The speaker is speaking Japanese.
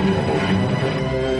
うん。